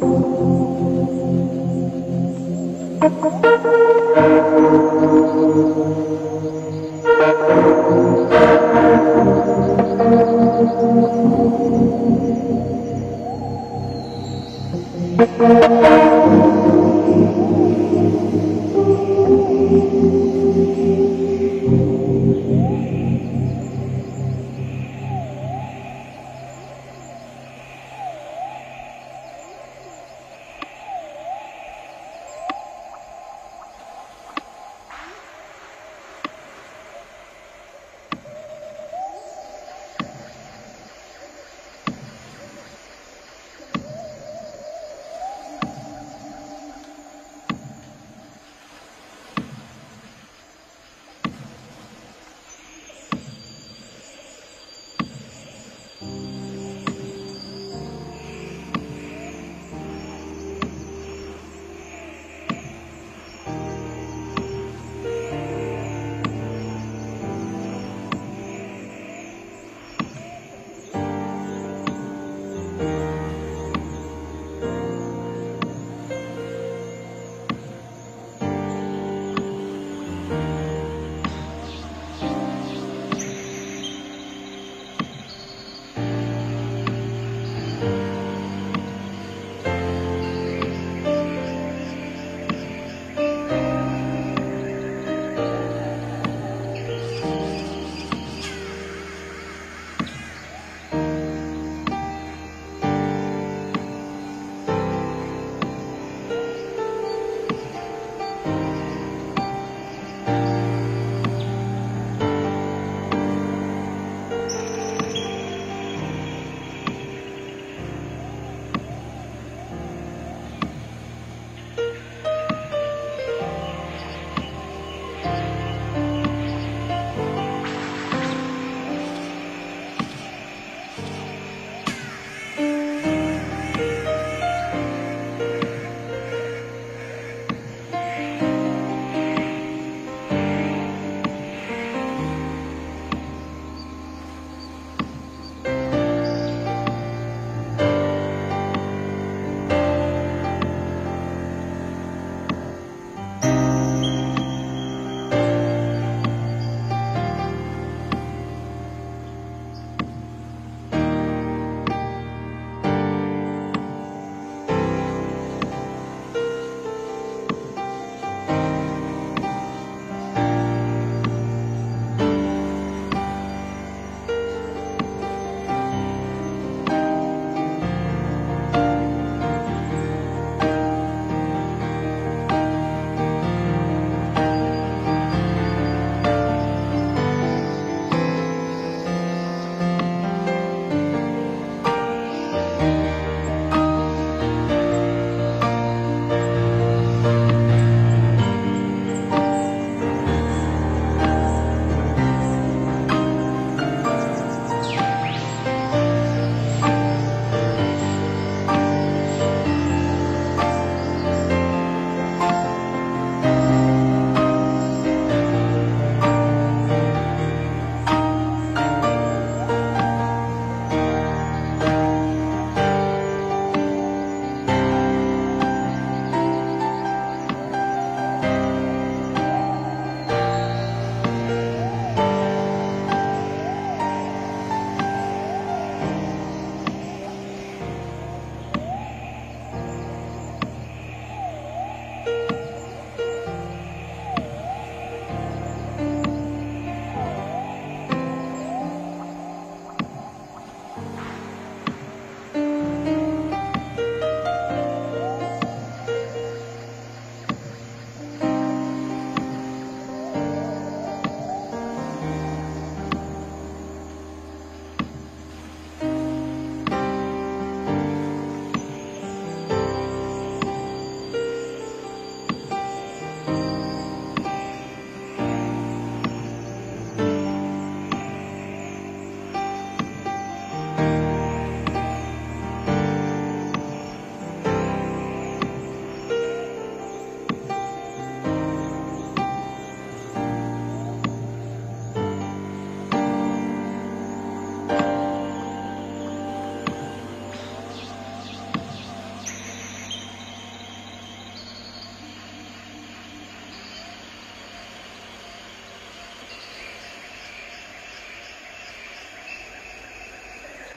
Thank you.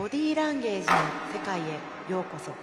ボディーランゲージの世界へようこそ。